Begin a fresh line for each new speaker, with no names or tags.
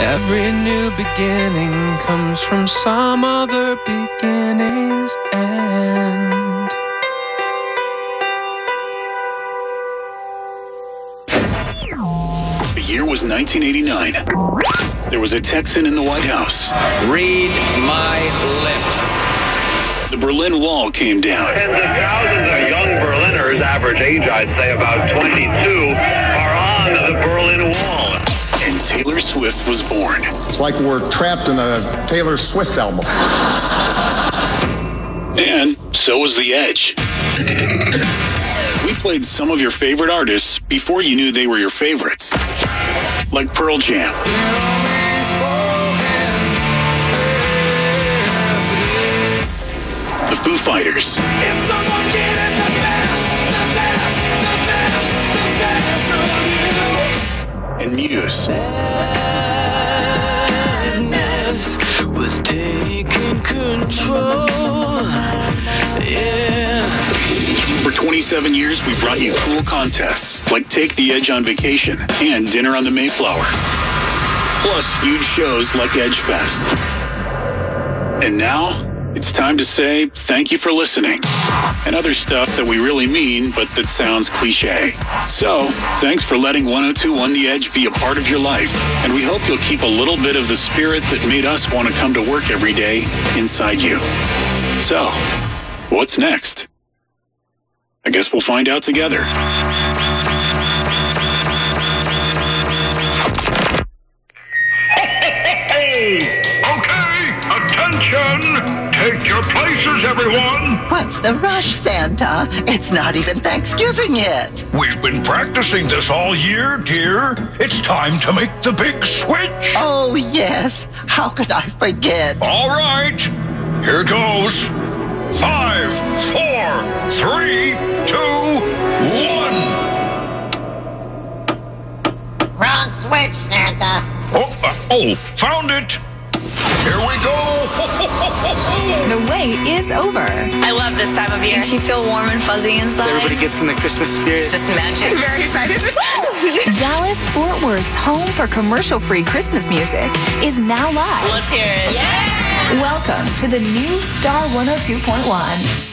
Every new beginning comes from some other beginning's end.
The year was 1989. There was a Texan in the White House.
Read my lips.
The Berlin Wall came down.
Tens of thousands of young Berliners, average age I'd say about 22, are on the Berlin Wall.
And Taylor Swift was born.
It's like we're trapped in a Taylor Swift album.
And so was The Edge. We played some of your favorite artists before you knew they were your favorites. Like Pearl Jam. The Foo Fighters. Muse.
was taking control. Yeah.
For 27 years, we brought you cool contests like Take the Edge on Vacation and Dinner on the Mayflower. Plus, huge shows like Edge Fest. And now, it's time to say thank you for listening. And other stuff that we really mean, but that sounds cliche. So, thanks for letting 1021 The Edge be a part of your life. And we hope you'll keep a little bit of the spirit that made us want to come to work every day inside you. So, what's next? I guess we'll find out together.
Attention! Take your places, everyone!
What's the rush, Santa? It's not even Thanksgiving yet.
We've been practicing this all year, dear. It's time to make the big switch!
Oh, yes. How could I forget?
All right, here goes. Five, four, three, two, one.
Wrong switch, Santa.
Oh, uh, oh, found it. Here we go.
The wait is over.
I love this time of year.
Makes you feel warm and fuzzy inside.
Everybody gets in the Christmas spirit.
It's just magic.
I'm very excited. Dallas Fort Worth's home for commercial-free Christmas music is now live.
Let's hear it. Yeah!
Welcome to the new Star 102.1.